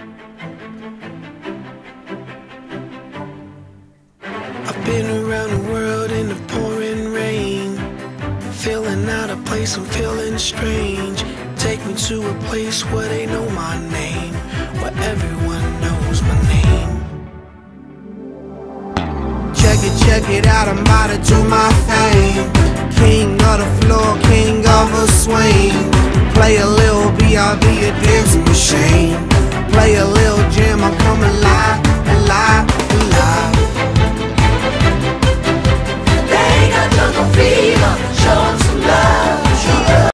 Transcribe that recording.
I've been around the world in the pouring rain. Feeling out of place, I'm feeling strange. Take me to a place where they know my name, where everyone knows my name. Check it, check it out, I'm about to do my thing. King of the floor, king of a swing. Play a little B.I.B. a dance machine.